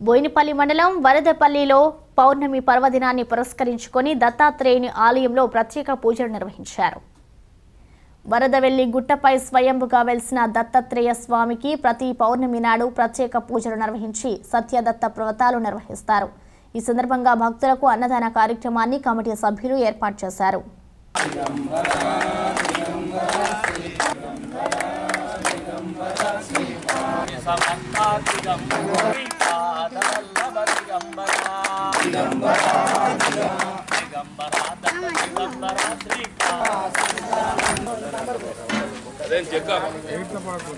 బోయినపల్లి మండలం వరదపల్లిలో పౌర్ణమి పర్వదినాన్ని పురస్కరించుకొని దత్తాత్రేయుని ఆలయంలో ప్రత్యేక పూజలు నిర్వహించారు. వరదవెల్లి గుట్టపై స్వయంభుగా వెలిసిన దత్తాత్రేయ స్వామికి ప్రతి పౌర్ణమి నాడు ప్రత్యేక పూజలు నిర్వహించి సత్యదత్త వ్రతాలు నిర్వహిస్తారు. ఈ సందర్భంగా భక్తులకు అన్నదాన కార్యక్రమాన్ని కమిటీ సభ్యులు ఏర్పాటు చేశారు.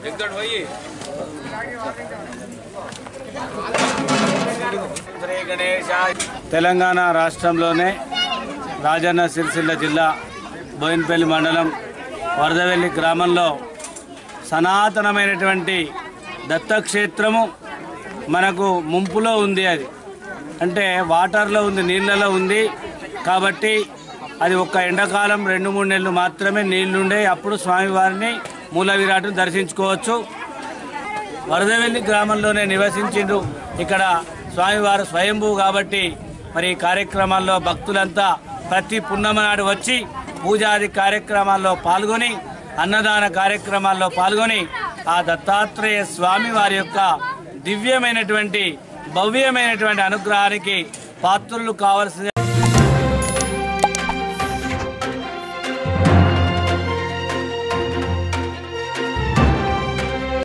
ఎక్కడ పోయి తెలంగాణ రాష్ట్రంలోనే రాజన్న సిరిసిల్ల జిల్లా బోయినపల్లి మండలం వరదవెల్లి గ్రామంలో సనాతనమైనటువంటి దత్తక్షేత్రము మనకు ముంపులో ఉంది అది. అంటే వాటర్లో ఉంది నీళ్ళలో ఉంది. కాబట్టి అది ఒక్క ఎండాకాలం రెండు మూడు నెలలు మాత్రమే నీళ్ళుండే. అప్పుడు స్వామివారిని మూల విరాట్ను దర్శించుకోవచ్చు. వరదవెల్లి గ్రామంలోనే నివసించిండ్రు. ఇక్కడ స్వామివారు స్వయంభూ కాబట్టి మరి కార్యక్రమాల్లో భక్తులంతా ప్రతి పున్నమనాడు వచ్చి పూజాది కార్యక్రమాల్లో పాల్గొని అన్నదాన కార్యక్రమాల్లో పాల్గొని ఆ దత్తాత్రేయ స్వామి వారి యొక్క దివ్యమైనటువంటి భవ్యమైనటువంటి అనుగ్రహానికి పాత్రులు కావలసిన